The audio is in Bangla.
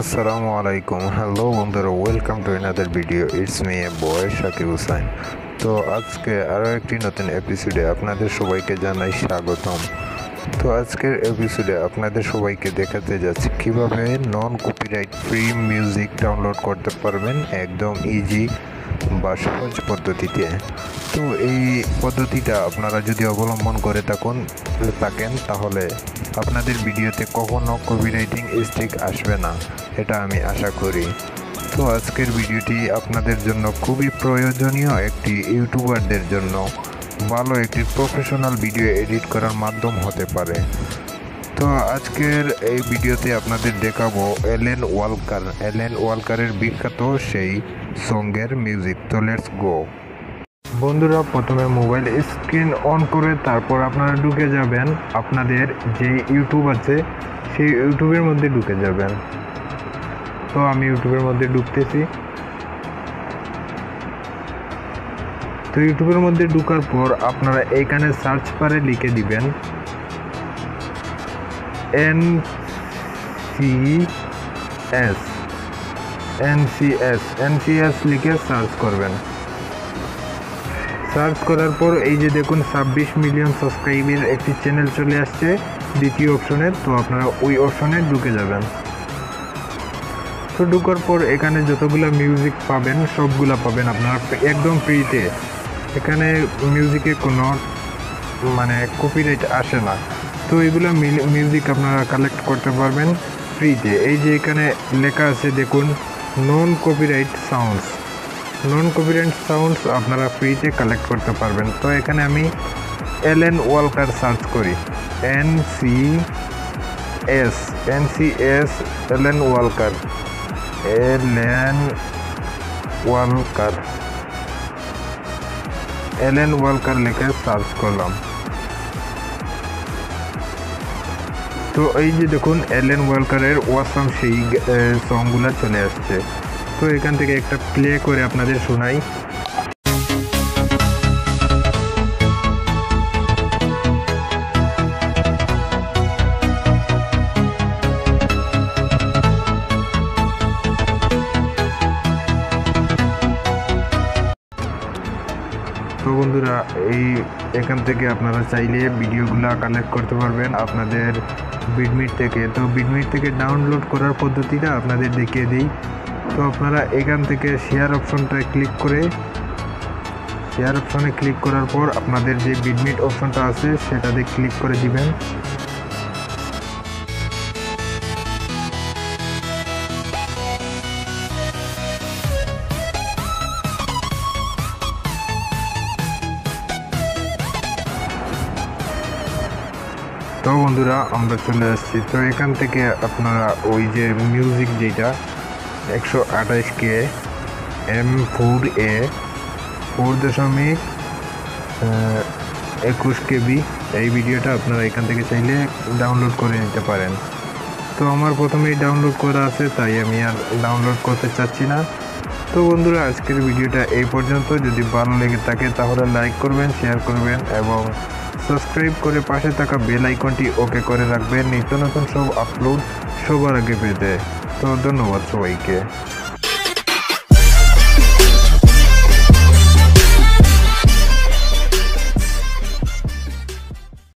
আসসালামু আলাইকুম। হ্যালো বন্ধুরা welcome to another video it's me a boy Shakib Hussain তো আজকে আরও একটি নতুন এপিসোডে আপনাদের সবাইকে জানাই স্বাগতম। তো আজকের এপিসোডে আপনাদের সবাইকে দেখাতে যাচ্ছি কীভাবে non copyright free music download করতে পারবেন একদম ইজি বা সহজ পদ্ধতিতে। তো এই পদ্ধতিটা আপনারা যদি অবলম্বন করে থাকুন, থাকেন, তাহলে আপনাদের ভিডিওতে কখনো কপিরাইটিং স্টিক আসবে না, এটা আমি আশা করি। তো আজকের ভিডিওটি আপনাদের জন্য খুবই প্রয়োজনীয় একটি ইউটিউবারদের জন্য। ভালো একটি প্রফেশনাল ভিডিও এডিট করার মাধ্যম হতে পারে। তো আজকের এই ভিডিওতে আপনাদের দেখাবো এলেন ওয়ালকার এলেন ওয়ালকারের বিখ্যাত সেই সঙ্গের মিউজিক তো লেটস গো বন্ধুরা, প্রথমে মোবাইল স্ক্রিন অন করে তারপর আপনারা ঢুকে যাবেন। আপনাদের যে ইউটিউব আছে, সেই ইউটিউবের মধ্যে ঢুকে যাবেন। তো আমি ইউটিউবের মধ্যে ঢুকতেছি। তো ইউটিউবের মধ্যে ঢুকার পর আপনারা এইখানে সার্চ বারে লিখে দিবেন N C S N C S N C S লিখে সার্চ করবেন। সার্চ করার পর এই যে দেখুন ছাব্বিশ মিলিয়ন সাবস্ক্রাইবের একটি চ্যানেল চলে আসছে, দ্বিতীয় অপশনে তো আপনারা ওই অপশনে ঢুকে যাবেন। তো ঢুকার পর এখানে যতগুলো মিউজিক পাবেন, সবগুলা পাবেন আপনারা একদম ফ্রিতে এখানে মিউজিকে কোনো মানে কপিরাইট আসে না। তো এগুলো মিউজিক আপনারা কালেক্ট করতে পারবেন ফ্রিতে এই যে এখানে লেখা আছে, দেখুন non copyright sounds non copyright sounds আপনারা ফ্রিতে কালেক্ট করতে পারবেন। তো এখানে আমি এল এন ওয়ালকার সার্চ করি। N C S N C S Alan Walker Alan Walker Alan Walker লিখে সার্চ করলাম। তো এই যে দেখুন এল এন ওয়ালকারের ওয়াসাম সেই সংগুলো চলে আসছে। তো এখান থেকে একটা প্লে করে আপনাদের শোনাই। বন্ধুরা, এই এখান থেকে আপনারা চাইলে ভিডিওগুলো কালেক্ট করতে পারবেন আপনাদের বিডমিট থেকে। তো বিডমিট থেকে ডাউনলোড করার পদ্ধতিটা আপনাদের দেখিয়ে দিই। তো আপনারা এখান থেকে শেয়ার অপশনটায় ক্লিক করে শেয়ার অপশনে ক্লিক করার পর আপনাদের যে বিডমিট অপশনটা আছে, সেটাতে ক্লিক করে দিবেন। তো বন্ধুরা, আমরা চলে আসছি। তো এখান থেকে আপনারা ওই যে মিউজিক যেটা, একশো আঠাশ K M four A four দশমিক একুশ কেবি, এই ভিডিওটা আপনারা এখান থেকে চাইলে ডাউনলোড করে নিতে পারেন। তো আমার প্রথমেই ডাউনলোড করা আছে, তাই আমি আর ডাউনলোড করতে চাচ্ছি না। তো বন্ধুরা, আজকের ভিডিওটা এই পর্যন্ত। যদি ভালো লেগে থাকে, তাহলে লাইক করবেন শেয়ার করবেন, এবং সাবস্ক্রাইব করে পাশে থাকা বেল আইকনটি ওকে করে রাখবেন। নিত্য নতুন সব আপলোড সবার আগে পেতে। তো ধন্যবাদ সবাইকে।